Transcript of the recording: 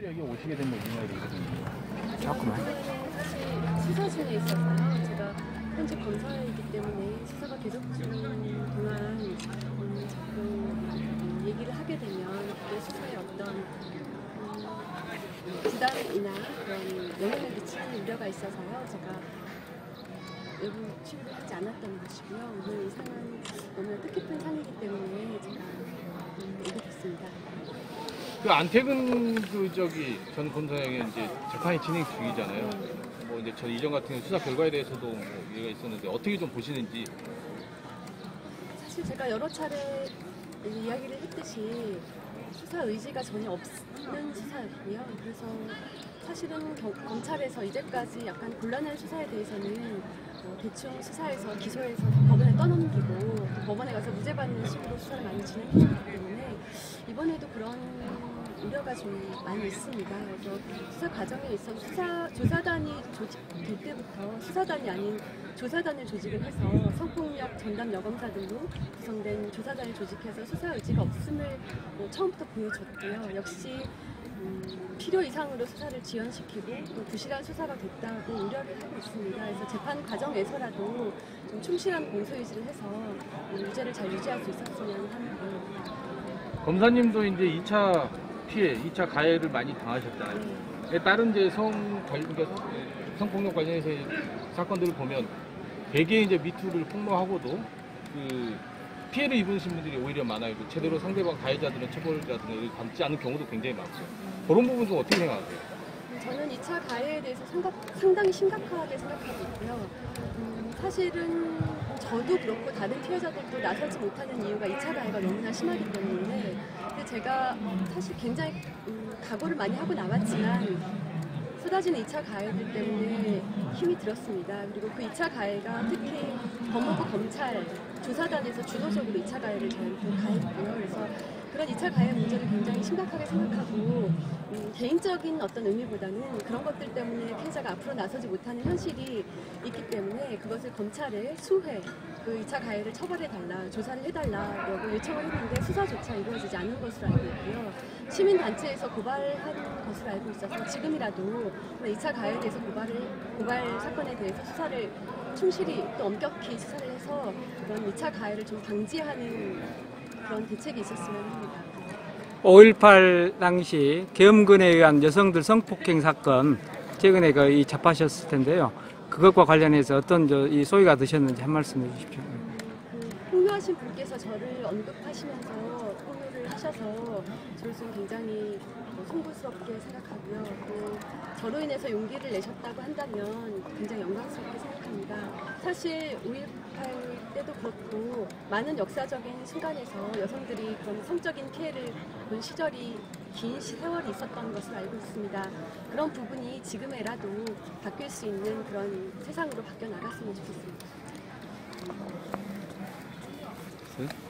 여기 오시게 된 이유가 있거든요. 자꾸만. 사실 수사 중에 있어서요. 제가 현재 검사이기 때문에 수사가 계속되는 동안 음, 자꾸 음, 얘기를 하게 되면 그게 수사에 어떤 음, 부담이나 그런 영향을 미치는 우려가 있어서요. 제가 외부 취급을 하지 않았던 것이고요. 오늘 이 상은 너무나 뜻깊은 상이기 때문에 제가 음. 그 안태근 그 저기 전 검사장의 이제 재판이 진행 중이잖아요. 뭐 이제 저 이전 같은 수사 결과에 대해서도 뭐 얘기가 있었는데 어떻게 좀 보시는지 사실 제가 여러 차례 이야기를 했듯이 수사 의지가 전혀 없는 수사였고요. 그래서 사실은 경- 검찰에서 이제까지 약간 곤란한 수사에 대해서는 어, 대충 수사해서 기소해서 법원에 떠넘기고 또 법원에 가서 무죄 받는 식으로 수사를 많이 진행했기 때문에 이번에도 그런 우려가 좀 많이 있습니다. 그래서 수사 과정에 있어서 수사 조사단이 조직될 때부터 수사단이 아닌 조사단을 조직을 해서 성폭력 전담 여검사들로 구성된 조사단을 조직해서 수사 의지가 없음을 뭐 처음부터 보여줬고요. 역시 음, 필요 이상으로 수사를 지연시키고 또 부실한 수사가 됐다고 우려를 하고 있습니다. 그래서 재판 과정에서라도 좀 충실한 공소 유지를 해서 음, 유죄를 잘 유지할 수 있었으면 하는 바람입니다. 검사님도 이제 2차 피해, 2차 가해를 많이 당하셨잖아요. 네. 다른 이제 성 그러니까 성폭력 관련해서 사건들을 보면 대개 이제 미투를 폭로하고도 그 피해를 입으신 분들이 오히려 많아요. 그 제대로 상대방 가해자들은 이를 받지 않은 경우도 굉장히 많죠. 그런 부분 좀 어떻게 생각하세요? 저는 2차 가해에 대해서 생각, 상당히 심각하게 생각하고 있고요. 음, 사실은 저도 그렇고 다른 피해자들도 나서지 못하는 이유가 2차 가해가 너무나 심하기 때문에 근데 제가 사실 굉장히 음, 각오를 많이 하고 나왔지만 쏟아지는 2차 가해들 때문에 힘이 들었습니다. 그리고 그 2차 가해가 특히 법무부 검찰 조사단에서 주도적으로 2차 가해를 저희도 가했고요. 그래서 그런 2차 가해 문제를 굉장히 심각하게 생각하고 음, 개인적인 어떤 의미보다는 그런 것들 때문에 피해자가 앞으로 나서지 못하는 현실이 있기 때문에 그것을 검찰에 수회 그 2차 가해를 처벌해달라 조사를 해달라고 요청을 했는데 수사조차 이루어지지 않는 것으로 알고 있고요. 시민단체에서 고발한 것으로 알고 있어서 지금이라도 그런 2차 가해에 대해서 고발을 고발 사건에 대해서 수사를 충실히 또 엄격히 수사를 해서 그런 2차 가해를 좀 방지하는 그런 대책이 있었으면 합니다. 5.18 당시 계엄군에 의한 여성들 성폭행 사건 최근에 거의 접하셨을 텐데요. 그것과 관련해서 어떤 저 이 소위가 드셨는지 한 말씀 해주십시오. 그 폭로하신 분께서 저를 언급하시면서 폭로를 하셔서 저를 좀 굉장히 뭐 송구스럽게 생각하고요. 또 저로 인해서 용기를 내셨다고 한다면 굉장히 영광스럽게 생각합니다. 사실 5.18 때도 그렇고 많은 역사적인 순간에서 여성들이 그런 성적인 피해를 본 시절이 긴 세월이 있었던 것으로 알고 있습니다. 그런 부분이 지금에라도 바뀔 수 있는 그런 세상으로 바뀌어 나갔으면 좋겠습니다. 네?